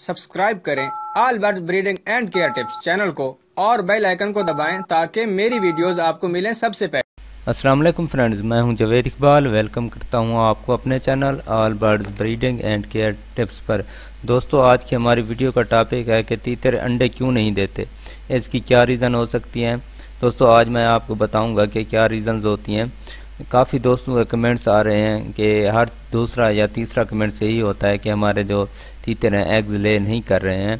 Subscribe करें। All birds breeding and care tips channel को और बेल आइकन को दबाएँ ताकि मेरी वीडियोस आपको मिलें सबसे पहले। अस्सलाम वालेकुम फ्रेंड्स, मैं हूँ जवेद इकबाल। वेलकम करता हूँ आपको अपने channel all birds breeding and care tips पर। दोस्तों, आज की हमारी वीडियो का टॉपिक है कि तीतर अंडे क्यों नहीं देते? इसकी क्या रीज़न हो सकती हैं? दोस्तों, आज मैं आपको बताऊँगा कि क्या रीज़न्स होती हैं। काफ़ी दोस्तों के कमेंट्स आ रहे हैं कि हर दूसरा या तीसरा कमेंट से ही होता है कि हमारे जो तीतर हैं एग्ज़ ले नहीं कर रहे हैं।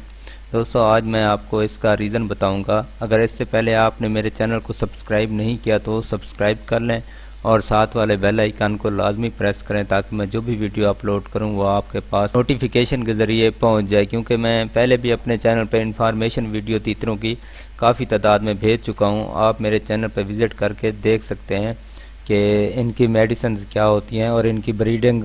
दोस्तों, आज मैं आपको इसका रीज़न बताऊँगा। अगर इससे पहले आपने मेरे चैनल को सब्सक्राइब नहीं किया तो सब्सक्राइब कर लें और साथ वाले बेल आइकन को लाजमी प्रेस करें ताकि मैं जो भी वीडियो अपलोड करूँ, वो आपके पास नोटिफिकेशन के ज़रिए पहुँच जाए। क्योंकि मैं पहले भी अपने चैनल पर इंफॉर्मेशन वीडियो तीतरों की काफ़ी तादाद में भेज चुका हूँ। आप मेरे चैनल पर विज़िट करके देख सकते हैं। कि इनकी मेडिसन क्या होती हैं और इनकी ब्रीडिंग,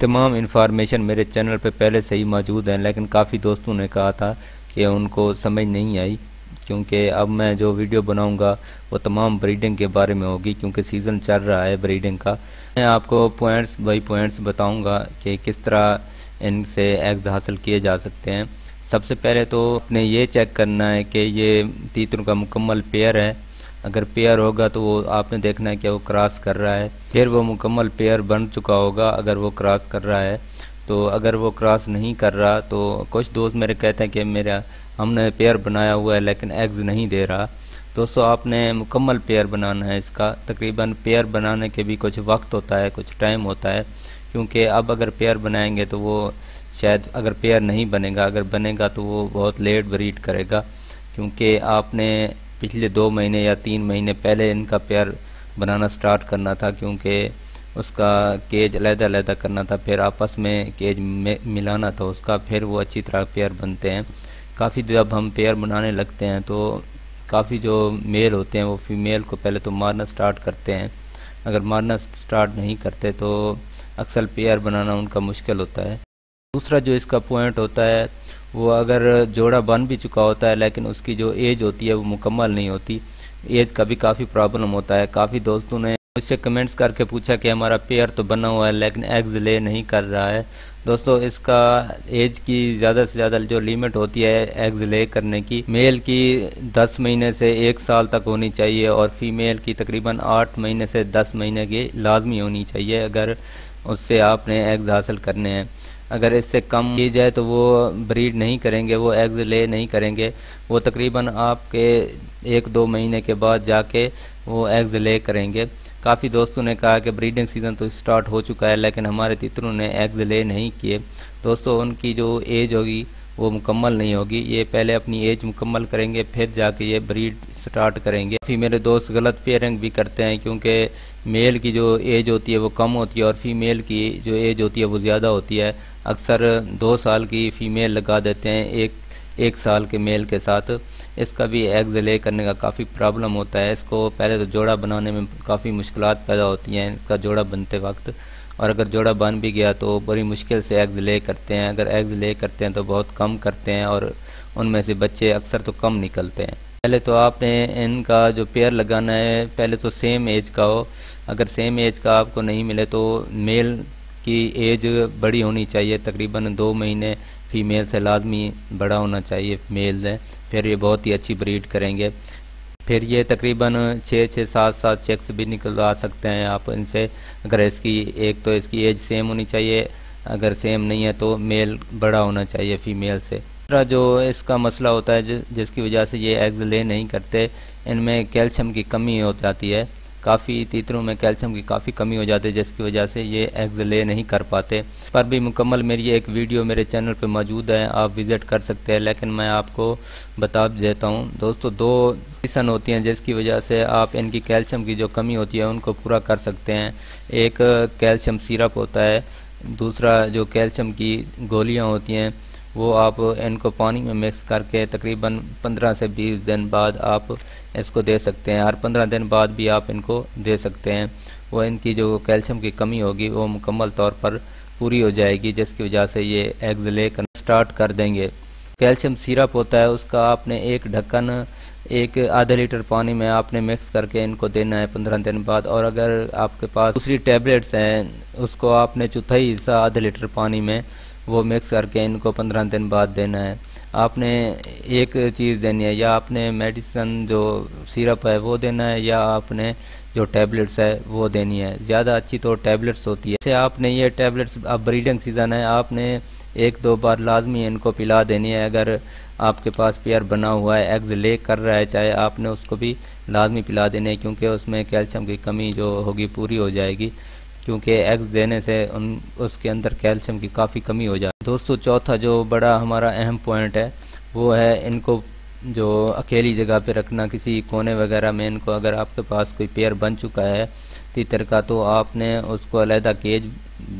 तमाम इन्फॉर्मेशन मेरे चैनल पे पहले से ही मौजूद हैं, लेकिन काफ़ी दोस्तों ने कहा था कि उनको समझ नहीं आई, क्योंकि अब मैं जो वीडियो बनाऊँगा, वो तमाम ब्रीडिंग के बारे में होगी, क्योंकि सीज़न चल रहा है ब्रीडिंग का। मैं आपको पॉइंट्स बाई पॉइंट्स बताऊँगा कि किस तरह इनसे एग्ज हासिल किए जा सकते हैं। सबसे पहले तो अपने ये चेक करना है कि ये तीतरों का मुकम्मल पेयर है। अगर पेयर होगा तो वो आपने देखना है कि वो क्रॉस कर रहा है। फिर वो मुकम्मल पेयर बन चुका होगा अगर वो क्रॉस कर रहा है। तो अगर वो क्रॉस नहीं कर रहा तो कुछ दोस्त मेरे कहते हैं कि मेरा हमने पेयर बनाया हुआ है, लेकिन एग्ज़ नहीं दे रहा। दोस्तों आपने मुकम्मल पेयर बनाना है इसका। तकरीबन पेयर बनाने के भी कुछ वक्त होता है, कुछ टाइम होता है। क्योंकि अब अगर पेयर बनाएँगे तो वो शायद अगर पेयर नहीं बनेगा, अगर बनेगा तो वो बहुत लेट ब्रीड करेगा। क्योंकि आपने पिछले दो महीने या तीन महीने पहले इनका पेयर बनाना स्टार्ट करना था, क्योंकि उसका केज अलहदा अलहदा करना था, फिर आपस में केज में, मिलाना था उसका, फिर वो अच्छी तरह पेयर बनते हैं। काफ़ी जब हम पेयर बनाने लगते हैं तो काफ़ी जो मेल होते हैं, वो फीमेल को पहले तो मारना स्टार्ट करते हैं। अगर मारना स्टार्ट नहीं करते तो अक्सर पेयर बनाना उनका मुश्किल होता है। दूसरा जो इसका पॉइंट होता है वो अगर जोड़ा बन भी चुका होता है, लेकिन उसकी जो एज होती है वो मुकम्मल नहीं होती। एज का भी काफ़ी प्रॉब्लम होता है। काफ़ी दोस्तों ने मुझसे कमेंट्स करके पूछा कि हमारा पेयर तो बना हुआ है, लेकिन एग्ज ले नहीं कर रहा है। दोस्तों, इसका एज की ज़्यादा से ज़्यादा जो लिमिट होती है एग्ज ले करने की मेल की 10 महीने से एक साल तक होनी चाहिए और फीमेल की तकरीबन 8 महीने से 10 महीने की लाजमी होनी चाहिए अगर उससे आपने एग्ज हासिल करने हैं। अगर इससे कम की जाए तो वो ब्रीड नहीं करेंगे, वो एग्ज ले नहीं करेंगे। वो तकरीबन आपके एक दो महीने के बाद जाके वो एग्ज ले करेंगे। काफ़ी दोस्तों ने कहा कि ब्रीडिंग सीज़न तो स्टार्ट हो चुका है, लेकिन हमारे तितरों ने एग्ज ले नहीं किए। दोस्तों, उनकी जो एज होगी, वो मुकम्मल नहीं होगी। ये पहले अपनी एज मुकम्मल करेंगे, फिर जाके ये ब्रीड स्टार्ट करेंगे। फिर मेरे दोस्त गलत पेयरिंग भी करते हैं, क्योंकि मेल की जो एज होती है वो कम होती है, और फीमेल की जो एज होती है वो ज़्यादा होती है। अक्सर दो साल की फीमेल लगा देते हैं, एक एक साल के मेल के साथ। इसका भी एग्ज ले करने का काफ़ी प्रॉब्लम होता है। इसको पहले तो जोड़ा बनाने में काफ़ी मुश्किल पैदा होती हैं, इसका जोड़ा बनते वक्त। और अगर जोड़ा बन भी गया तो बड़ी मुश्किल से एग्ज ले करते हैं। अगर एग्ज ले करते हैं तो बहुत कम करते हैं और उनमें से बच्चे अक्सर तो कम निकलते हैं। पहले तो आपने इनका जो पेयर लगाना है, पहले तो सेम एज का हो। अगर सेम एज का आपको नहीं मिले तो मेल की एज बड़ी होनी चाहिए, तकरीबन दो महीने फीमेल से लाजमी बड़ा होना चाहिए मेल है, फिर ये बहुत ही अच्छी ब्रीड करेंगे। फिर ये तकरीबन छः छः सात सात चेक्स भी निकलवा सकते हैं आप इनसे। अगर इसकी एक तो इसकी एज सेम होनी चाहिए, अगर सेम नहीं है तो मेल बड़ा होना चाहिए फीमेल से। दूसरा जो इसका मसला होता है जिसकी वजह से ये एग्ज ले नहीं करते, इनमें कैल्शियम की कमी हो जाती है। काफ़ी तीतरों में कैल्शियम की काफ़ी कमी हो जाती है, जिसकी वजह से ये एग्ज ले नहीं कर पाते। पर भी मुकम्मल मेरी एक वीडियो मेरे चैनल पे मौजूद है, आप विज़िट कर सकते हैं। लेकिन मैं आपको बता देता हूँ, दोस्तों, दो किसन होती हैं जिसकी वजह से आप इनकी कैल्शियम की जो कमी होती है, उनको पूरा कर सकते हैं। एक, कैल्शियम सिरप होता है। दूसरा, जो कैल्शियम की गोलियाँ होती हैं वो आप इनको पानी में मिक्स करके तकरीबन 15 से 20 दिन बाद आप इसको दे सकते हैं। हर 15 दिन बाद भी आप इनको दे सकते हैं। वो इनकी जो कैल्शियम की कमी होगी, वो मुकम्मल तौर पर पूरी हो जाएगी, जिसकी वजह से ये एग्ज लेकर स्टार्ट कर देंगे। कैल्शियम सिरप होता है, उसका आपने एक ढक्कन, एक आधा लीटर पानी में आपने मिक्स करके इनको देना है पंद्रह दिन बाद। और अगर आपके पास दूसरी टैबलेट्स हैं, उसको आपने चौथाई हिस्सा आधा लीटर पानी में वो मिक्स करके इनको पंद्रह दिन बाद देना है। आपने एक चीज़ देनी है, या आपने मेडिसन जो सिरप है वो देना है, या आपने जो टैबलेट्स है वो देनी है। ज़्यादा अच्छी तो टैबलेट्स होती है। जैसे आपने ये टैबलेट्स अब ब्रीडिंग सीज़न है, आपने एक दो बार लाजमी इनको पिला देनी है। अगर आपके पास पेयर बना हुआ है एग्ज ले कर रहा है, चाहे आपने उसको भी लाजमी पिला देने क्योंकि उसमें कैल्शियम की कमी जो होगी, पूरी हो जाएगी। क्योंकि एग्स देने से उन, उसके अंदर कैल्शियम की काफ़ी कमी हो जाती है। दोस्तों, चौथा जो बड़ा हमारा अहम पॉइंट है, वो है इनको जो अकेली जगह पे रखना, किसी कोने वगैरह में इनको अगर आपके पास कोई पेयर बन चुका है, तीतर का तो आपने उसको अलहदा केज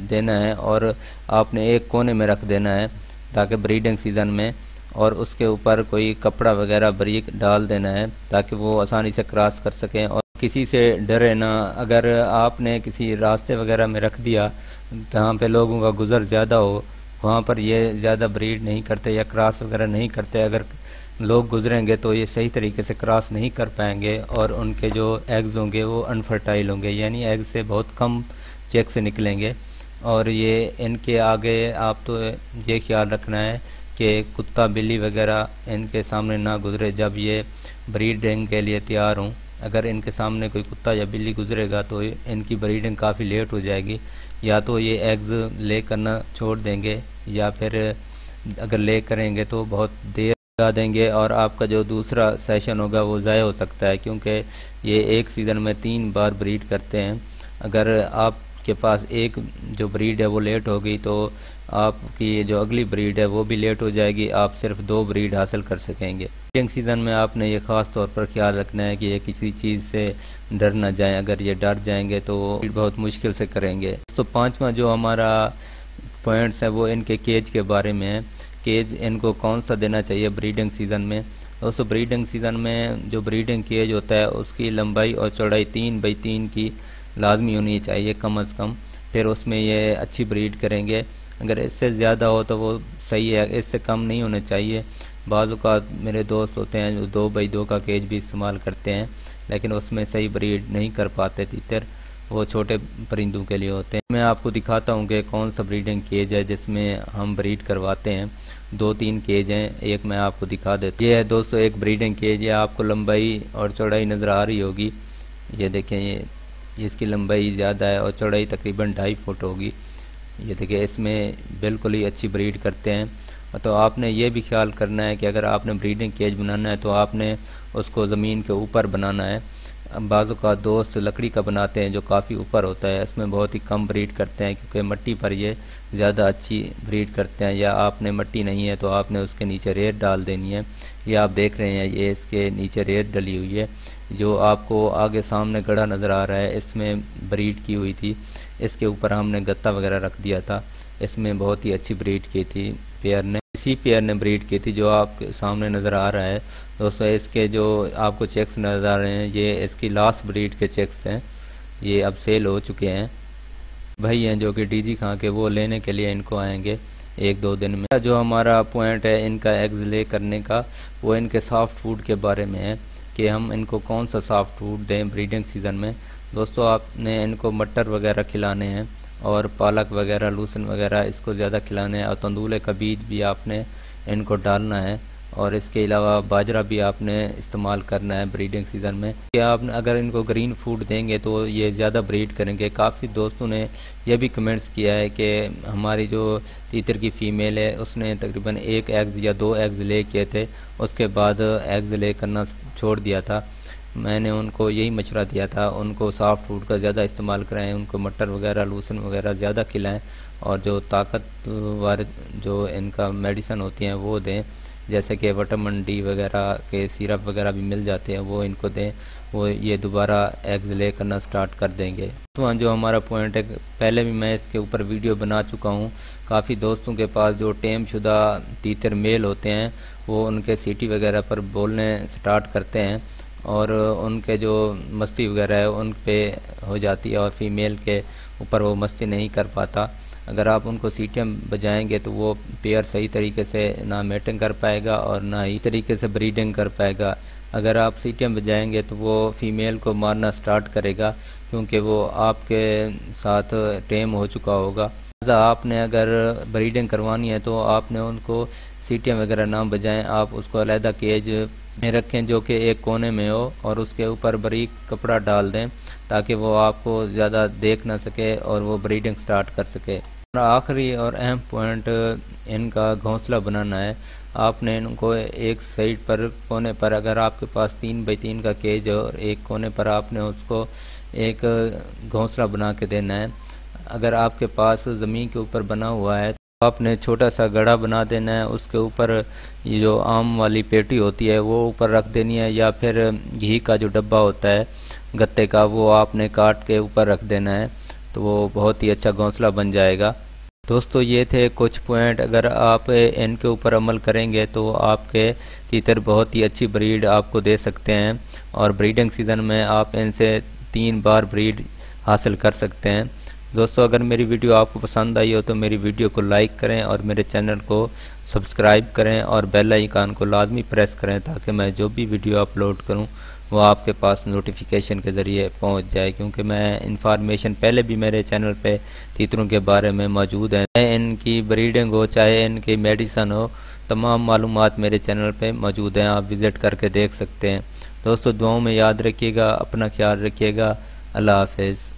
देना है और आपने एक कोने में रख देना है ताकि ब्रीडिंग सीज़न में और उसके ऊपर कोई कपड़ा वगैरह बरीक डाल देना है ताकि वो आसानी से क्रॉस कर सकें और किसी से डरे ना। अगर आपने किसी रास्ते वगैरह में रख दिया, जहाँ पे लोगों का गुजर ज़्यादा हो, वहाँ पर ये ज़्यादा ब्रीड नहीं करते या क्रॉस वगैरह नहीं करते। अगर लोग गुजरेंगे तो ये सही तरीके से क्रॉस नहीं कर पाएँगे और उनके जो एग्स होंगे वो अनफर्टाइल होंगे, यानी एग से बहुत कम चेक से निकलेंगे। और ये इनके आगे आप तो ये ख्याल रखना है कि कुत्ता बिल्ली वगैरह इनके सामने ना गुजरे जब ये ब्रीडिंग के लिए तैयार हों। अगर इनके सामने कोई कुत्ता या बिल्ली गुजरेगा तो इनकी ब्रीडिंग काफ़ी लेट हो जाएगी। या तो ये एग्स ले करना छोड़ देंगे, या फिर अगर ले करेंगे तो बहुत देर लगा देंगे और आपका जो दूसरा सेशन होगा वो ज़ाय हो सकता है, क्योंकि ये एक सीज़न में तीन बार ब्रीड करते हैं। अगर आपके पास एक जो ब्रीड है वो लेट होगी तो आपकी जो अगली ब्रीड है वो भी लेट हो जाएगी, आप सिर्फ़ दो ब्रीड हासिल कर सकेंगे। ब्रीडिंग सीज़न में आपने ये ख़ास तौर पर ख्याल रखना है कि ये किसी चीज़ से डर ना जाए। अगर ये डर जाएँगे तो बहुत मुश्किल से करेंगे। तो पाँचवा जो हमारा पॉइंट्स है वो इनके केज के बारे में है। केज इनको कौन सा देना चाहिए ब्रीडिंग सीज़न में? दोस्तों ब्रीडिंग सीज़न में जो ब्रीडिंग केज होता है, उसकी लंबाई और चौड़ाई तीन बाई तीन की लाजमी होनी चाहिए कम अज़ कम। फिर उसमें ये अच्छी ब्रीड करेंगे। अगर इससे ज़्यादा हो तो वो सही है, इससे कम नहीं होना चाहिए। बाज़ मेरे दोस्त होते हैं जो दो बाई दो का केज भी इस्तेमाल करते हैं, लेकिन उसमें सही ब्रीड नहीं कर पाते तीतर, वो छोटे परिंदों के लिए होते हैं। मैं आपको दिखाता हूँ कि कौन सा ब्रीडिंग केज है जिसमें हम ब्रीड करवाते हैं। दो तीन केज हैं, एक मैं आपको दिखा देता ये है दोस्तों, एक ब्रीडिंग केज है आपको लंबाई और चौड़ाई नज़र आ रही होगी। ये देखें, ये, इसकी लंबाई ज़्यादा है और चौड़ाई तकरीबन ढाई फुट होगी। ये देखिए इसमें बिल्कुल ही अच्छी ब्रीड करते हैं। तो आपने ये भी ख्याल करना है कि अगर आपने ब्रीडिंग केज बनाना है तो आपने उसको ज़मीन के ऊपर बनाना है। बाज़ों का दोस्त लकड़ी का बनाते हैं जो काफ़ी ऊपर होता है। इसमें बहुत ही कम ब्रीड करते हैं क्योंकि मट्टी पर ये ज़्यादा अच्छी ब्रीड करते हैं। या आपने मट्टी नहीं है तो आपने उसके नीचे रेत डाल देनी है। ये आप देख रहे हैं, ये इसके नीचे रेत डली हुई है, जो आपको आगे सामने गड़ा नज़र आ रहा है। इसमें ब्रीड की हुई थी। इसके ऊपर हमने गत्ता वगैरह रख दिया था। इसमें बहुत ही अच्छी ब्रीड की थी। पेयर ने इसी पेयर ने ब्रीड की थी, जो आपके सामने नज़र आ रहा है। दोस्तों, इसके जो आपको चेक्स नज़र आ रहे हैं, ये इसकी लास्ट ब्रीड के चेक्स हैं। ये अब सेल हो चुके हैं। भाई हैं, जो कि डीजी खां के, वो लेने के लिए इनको आएँगे एक दो दिन में। जो हमारा पॉइंट है, इनका एग्ज ले करने का, वो इनके सॉफ्ट फ़ूड के बारे में है कि हम इनको कौन सा सॉफ्ट फ़ूड दें ब्रीडिंग सीज़न में। दोस्तों, आपने इनको मटर वगैरह खिलाने हैं। और पालक वगैरह, लूसन वगैरह, इसको ज़्यादा खिलाना है। और तंदूले का बीज भी आपने इनको डालना है। और इसके अलावा बाजरा भी आपने इस्तेमाल करना है ब्रीडिंग सीज़न में। कि आप अगर इनको ग्रीन फ़ूड देंगे तो ये ज़्यादा ब्रीड करेंगे। काफ़ी दोस्तों ने यह भी कमेंट्स किया है कि हमारी जो तीतर की फ़ीमेल है, उसने तकरीबन एक एग्ज़ या दो एग्ज़ ले किए थे। उसके बाद एग्ज़ ले करना छोड़ दिया था। मैंने उनको यही मशवरा दिया था, उनको सॉफ्ट फ़ूड का ज़्यादा इस्तेमाल कराएँ, उनको मटर वगैरह लूसन वगैरह ज़्यादा खिलाएँ और जो ताकत वाले जो इनका मेडिसन होती हैं वो दें। जैसे कि विटामिन डी वगैरह के सिरप वगैरह भी मिल जाते हैं, वो इनको दें। वो ये दोबारा एग्ज ले करना स्टार्ट कर देंगे। तो जो हमारा पॉइंट है, पहले भी मैं इसके ऊपर वीडियो बना चुका हूँ। काफ़ी दोस्तों के पास जो टेम शुदा तीतर मेल होते हैं, वो उनके सीटी वगैरह पर बोलने स्टार्ट करते हैं। और उनके जो मस्ती वगैरह है, उन पे हो जाती है और फीमेल के ऊपर वो मस्ती नहीं कर पाता। अगर आप उनको सीटियाँ बजाएँगे तो वो पेयर सही तरीके से ना मेटिंग कर पाएगा और ना ही तरीके से ब्रीडिंग कर पाएगा। अगर आप सीटियाँ बजाएँगे तो वो फीमेल को मारना स्टार्ट करेगा, क्योंकि वो आपके साथ टेम हो चुका होगा। आपने अगर ब्रीडिंग करवानी है तो आपने उनको सीटियाँ वगैरह ना बजाएँ, आप उसको अलहदा केज में रखें जो कि एक कोने में हो और उसके ऊपर बरीक कपड़ा डाल दें ताकि वो आपको ज़्यादा देख ना सके और वो ब्रीडिंग स्टार्ट कर सके। आखिरी और अहम पॉइंट, इनका घोंसला बनाना है। आपने इनको एक साइड पर, कोने पर, अगर आपके पास तीन बाई तीन का केज हो और एक कोने पर आपने उसको एक घोंसला बना के देना है। अगर आपके पास ज़मीन के ऊपर बना हुआ है आपने छोटा सा गड़ा बना देना है, उसके ऊपर ये जो आम वाली पेटी होती है, वो ऊपर रख देनी है, या फिर घी का जो डब्बा होता है, गत्ते का, वो आपने काट के ऊपर रख देना है तो वो बहुत ही अच्छा घोंसला बन जाएगा। दोस्तों, ये थे कुछ पॉइंट। अगर आप इनके ऊपर अमल करेंगे तो आपके तीतर बहुत ही अच्छी ब्रीड आपको दे सकते हैं, और ब्रीडिंग सीज़न में आप इनसे तीन बार ब्रीड हासिल कर सकते हैं। दोस्तों, अगर मेरी वीडियो आपको पसंद आई हो तो मेरी वीडियो को लाइक करें और मेरे चैनल को सब्सक्राइब करें और बेल आइकान को लाजमी प्रेस करें ताकि मैं जो भी वीडियो अपलोड करूँ, वो आपके पास नोटिफिकेशन के ज़रिए पहुँच जाए। क्योंकि मैं इंफॉर्मेशन पहले भी मेरे चैनल पे तीतरों के बारे में मौजूद है। चाहे इनकी ब्रीडिंग हो, चाहे इनकी मेडिसन हो, तमाम मालूम मेरे चैनल पे मौजूद हैं। आप विज़िट करके देख सकते हैं। दोस्तों, दुआओं में याद रखिएगा, अपना ख्याल रखिएगा। अल्लाह हाफिज़।